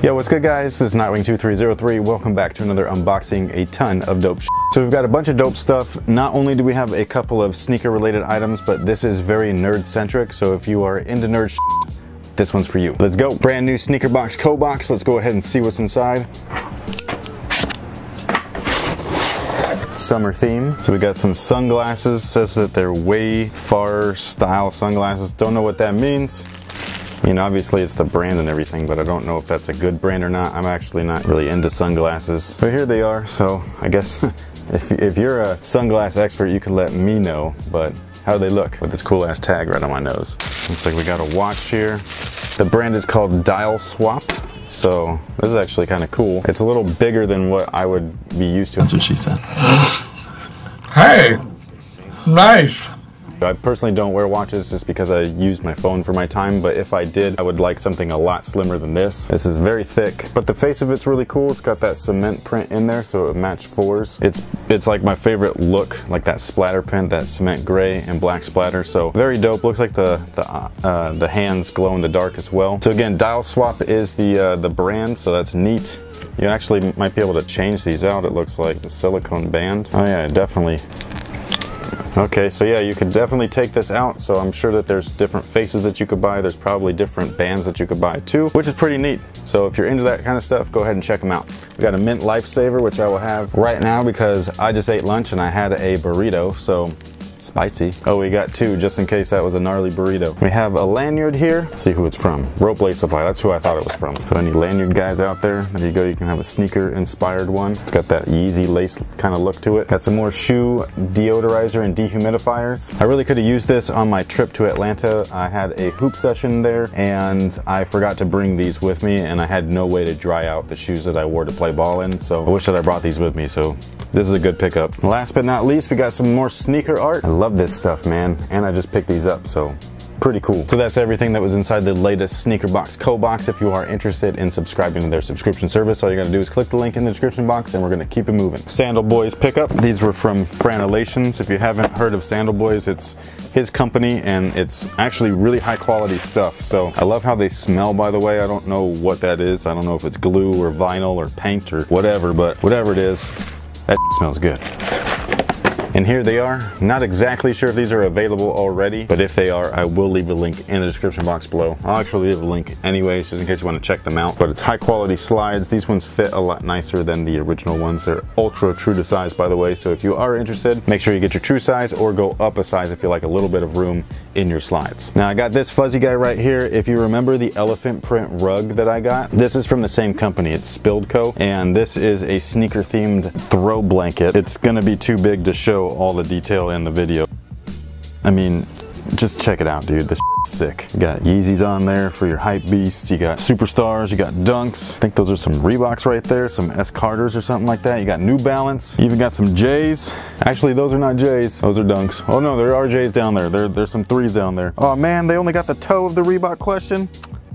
Yo, what's good guys? This is Nightwing2303. Welcome back to another unboxing a ton of dope So we've got a bunch of dope stuff. Not only do we have a couple of sneaker related items, but this is very nerd centric. So if you are into nerd this one's for you. Let's go. Brand new sneaker box co-box. Let's go ahead and see what's inside. Summer theme. So we got some sunglasses. Says that they're Wayfarer style sunglasses. Don't know what that means. I mean, obviously it's the brand and everything, but I don't know if that's a good brand or not. I'm actually not really into sunglasses. But here they are, so I guess if, if you're a sunglass expert, you can let me know, but how do they look with this cool ass tag right on my nose? Looks like we got a watch here. The brand is called Dial Swap. So this is actually kind of cool. It's a little bigger than what I would be used to. That's what she said. hey, nice. I personally don't wear watches just because I use my phone for my time, but if I did, I would like something a lot slimmer than this. This is very thick, but the face of it's really cool. It's got that cement print in there, so it would match fours. It's it's like my favorite look, like that splatter print, that cement gray and black splatter. So very dope. Looks like the the uh, the hands glow in the dark as well. So again, Dial Swap is the uh, the brand, so that's neat. You actually might be able to change these out. It looks like the silicone band. Oh yeah, definitely Okay, so yeah, you could definitely take this out. So I'm sure that there's different faces that you could buy. There's probably different bands that you could buy too, which is pretty neat. So if you're into that kind of stuff, go ahead and check them out. We got a mint lifesaver, which I will have right now because I just ate lunch and I had a burrito. So Spicy. Oh, we got two just in case that was a gnarly burrito. We have a lanyard here. Let's see who it's from. Rope Lace Supply. That's who I thought it was from. So any lanyard guys out there, there you go. You can have a sneaker inspired one. It's got that Yeezy lace kind of look to it. Got some more shoe deodorizer and dehumidifiers. I really could have used this on my trip to Atlanta. I had a hoop session there and I forgot to bring these with me and I had no way to dry out the shoes that I wore to play ball in. So I wish that I brought these with me. So this is a good pickup. Last but not least, we got some more sneaker art. I love this stuff, man. And I just picked these up, so pretty cool. So that's everything that was inside the latest Sneaker Box Co-Box. If you are interested in subscribing to their subscription service, all you gotta do is click the link in the description box and we're gonna keep it moving. SandalBoyz pickup. These were from Franelations. If you haven't heard of SandalBoyz, it's his company and it's actually really high quality stuff. So I love how they smell, by the way. I don't know what that is. I don't know if it's glue or vinyl or paint or whatever, but whatever it is, that smells good. And here they are. Not exactly sure if these are available already, but if they are, I will leave a link in the description box below. I'll actually leave a link anyways, just in case you want to check them out. But it's high quality slides. These ones fit a lot nicer than the original ones. They're ultra true to size, by the way. So if you are interested, make sure you get your true size or go up a size if you like a little bit of room in your slides. Now I got this fuzzy guy right here. If you remember the elephant print rug that I got, this is from the same company. It's Spilled Co. And this is a sneaker themed throw blanket. It's gonna be too big to show all the detail in the video. I mean, just check it out, dude. This sick. You got Yeezys on there for your hype beasts. You got Superstars. You got Dunks. I think those are some Reeboks right there. Some S Carters or something like that. You got New Balance. You even got some J's. Actually, those are not J's. Those are Dunks. Oh no, there are J's down there. there. There's some threes down there. Oh man, they only got the toe of the Reebok question.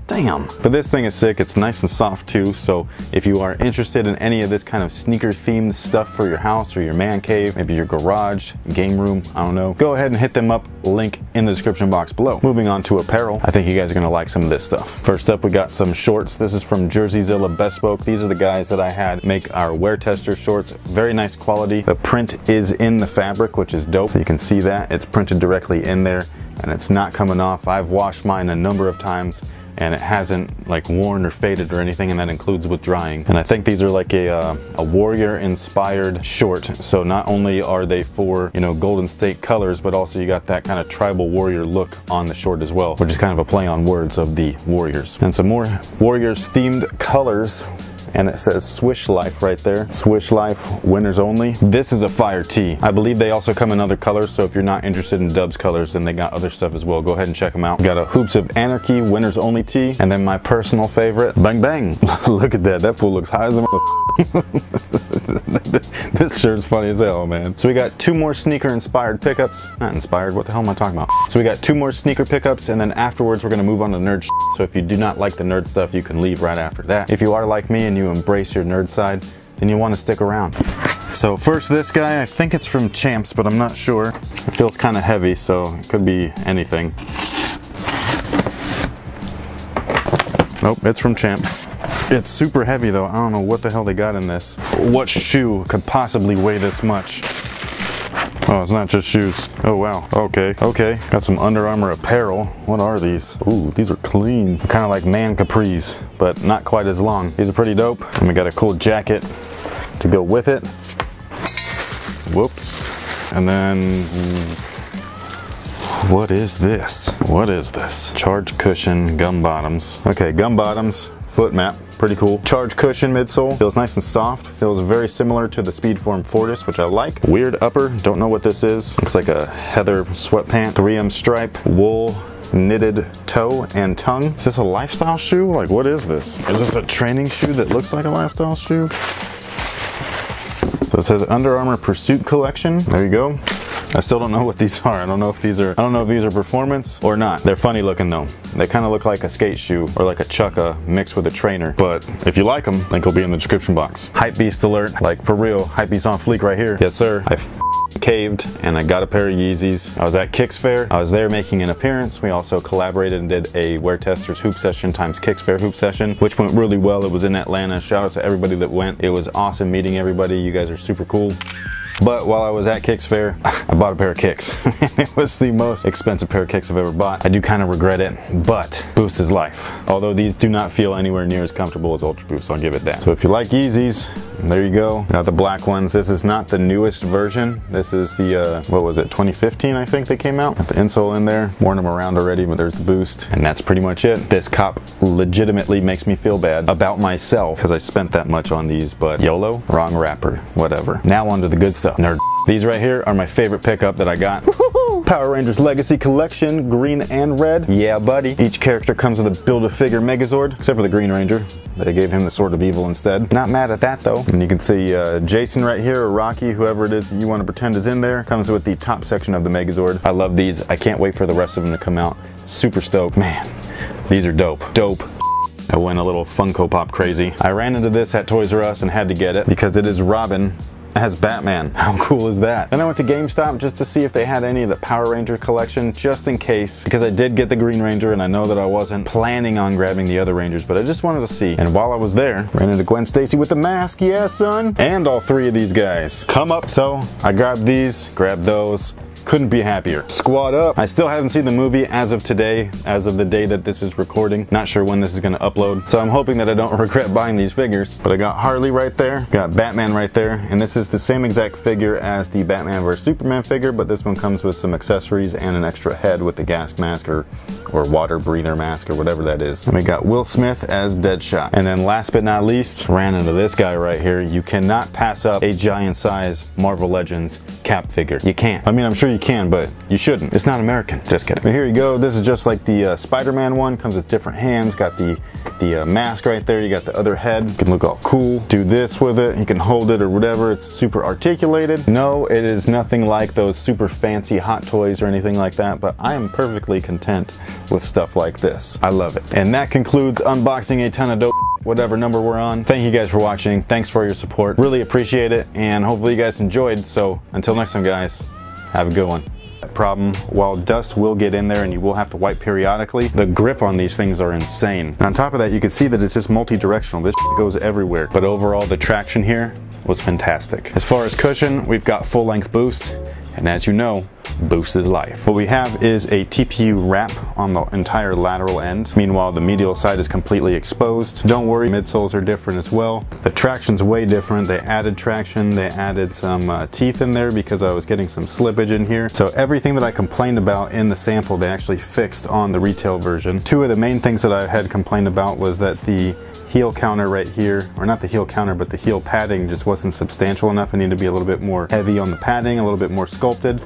Damn. But this thing is sick. It's nice and soft too. So if you are interested in any of this kind of sneaker themed stuff for your house or your man cave, maybe your garage, game room, I don't know, go ahead and hit them up. Link in the description box below. Moving on to apparel. I think you guys are gonna like some of this stuff. First up, we got some shorts. This is from Jerseyzilla Bespoke. These are the guys that I had make our wear tester shorts. Very nice quality. The print is in the fabric, which is dope. So you can see that. It's printed directly in there and it's not coming off. I've washed mine a number of times and it hasn't like worn or faded or anything and that includes with drying. And I think these are like a, uh, a warrior inspired short. So not only are they for, you know, Golden State colors, but also you got that kind of tribal warrior look on the short as well, which is kind of a play on words of the warriors. And some more warriors themed colors and it says Swish Life right there. Swish Life, winners only. This is a fire tee. I believe they also come in other colors, so if you're not interested in Dubs colors, then they got other stuff as well. Go ahead and check them out. Got a Hoops of Anarchy, winners only tee, and then my personal favorite, Bang Bang. Look at that, that fool looks high as a this shirt's funny as hell, man. So we got two more sneaker inspired pickups. Not inspired, what the hell am I talking about? So we got two more sneaker pickups and then afterwards we're gonna move on to nerd So if you do not like the nerd stuff, you can leave right after that. If you are like me and you embrace your nerd side, then you wanna stick around. So first this guy, I think it's from Champs, but I'm not sure. It feels kind of heavy, so it could be anything. Nope, it's from Champs. It's super heavy though. I don't know what the hell they got in this. What shoe could possibly weigh this much? Oh, it's not just shoes. Oh, wow. Okay, okay. Got some Under Armour apparel. What are these? Ooh, these are clean. Kind of like man capris, but not quite as long. These are pretty dope. And we got a cool jacket to go with it. Whoops. And then, what is this? What is this? Charge cushion, gum bottoms. Okay, gum bottoms, foot map. Pretty cool. Charge cushion midsole. Feels nice and soft. Feels very similar to the Speedform Fortis, which I like. Weird upper. Don't know what this is. Looks like a heather sweatpant. 3M stripe. Wool knitted toe and tongue. Is this a lifestyle shoe? Like what is this? Is this a training shoe that looks like a lifestyle shoe? So it says Under Armour Pursuit Collection. There you go. I still don't know what these are. I don't know if these are I don't know if these are performance or not. They're funny looking though. They kind of look like a skate shoe or like a chukka mixed with a trainer. But if you like them, link will be in the description box. Hype Beast alert. Like for real, Hype Beast on fleek right here. Yes sir. I caved and I got a pair of Yeezys. I was at Kicks Fair. I was there making an appearance. We also collaborated and did a Wear Testers hoop session times Kicks Fair hoop session, which went really well. It was in Atlanta. Shout out to everybody that went. It was awesome meeting everybody. You guys are super cool. But while I was at Kicks Fair, I bought a pair of kicks. it was the most expensive pair of kicks I've ever bought. I do kind of regret it, but Boost is life. Although these do not feel anywhere near as comfortable as Ultra Boost, I'll give it that. So if you like Yeezys, there you go. Got the black ones. This is not the newest version. This is the, uh, what was it, 2015 I think they came out. Got the insole in there. Worn them around already, but there's the Boost. And that's pretty much it. This cop legitimately makes me feel bad about myself because I spent that much on these, but YOLO, wrong rapper, whatever. Now on to the good stuff. Nerd. These right here are my favorite pickup that I got. Power Rangers Legacy Collection, green and red. Yeah, buddy. Each character comes with a Build-A-Figure Megazord, except for the Green Ranger. They gave him the Sword of Evil instead. Not mad at that though. And you can see uh, Jason right here, or Rocky, whoever it is you want to pretend is in there, comes with the top section of the Megazord. I love these. I can't wait for the rest of them to come out. Super stoked. Man, these are dope. Dope. I went a little Funko Pop crazy. I ran into this at Toys R Us and had to get it because it is Robin as Batman. How cool is that? Then I went to GameStop just to see if they had any of the Power Ranger collection, just in case, because I did get the Green Ranger and I know that I wasn't planning on grabbing the other Rangers, but I just wanted to see. And while I was there, ran into Gwen Stacy with the mask, yeah son, and all three of these guys. Come up, so I grabbed these, grabbed those, couldn't be happier. Squad up. I still haven't seen the movie as of today, as of the day that this is recording. Not sure when this is gonna upload. So I'm hoping that I don't regret buying these figures. But I got Harley right there, got Batman right there, and this is the same exact figure as the Batman vs Superman figure, but this one comes with some accessories and an extra head with the gas mask or, or water breather mask or whatever that is. And we got Will Smith as Deadshot. And then last but not least, ran into this guy right here. You cannot pass up a giant size Marvel Legends cap figure. You can't. I mean, I'm sure you can, but you shouldn't. It's not American. Just kidding. But here you go. This is just like the uh, Spider-Man one. Comes with different hands. Got the the uh, mask right there. You got the other head. You can look all cool. Do this with it. You can hold it or whatever. It's super articulated. No, it is nothing like those super fancy Hot Toys or anything like that, but I am perfectly content with stuff like this. I love it. And that concludes unboxing a ton of dope whatever number we're on. Thank you guys for watching. Thanks for your support. Really appreciate it. And hopefully you guys enjoyed. So until next time, guys, have a good one problem while dust will get in there and you will have to wipe periodically the grip on these things are insane and on top of that you can see that it's just multi-directional this goes everywhere but overall the traction here was fantastic as far as cushion we've got full length boost and as you know Boost is life. What we have is a TPU wrap on the entire lateral end. Meanwhile, the medial side is completely exposed. Don't worry, midsoles are different as well. The traction's way different. They added traction. They added some uh, teeth in there because I was getting some slippage in here. So everything that I complained about in the sample, they actually fixed on the retail version. Two of the main things that I had complained about was that the heel counter right here, or not the heel counter, but the heel padding just wasn't substantial enough. It needed to be a little bit more heavy on the padding, a little bit more sculpted.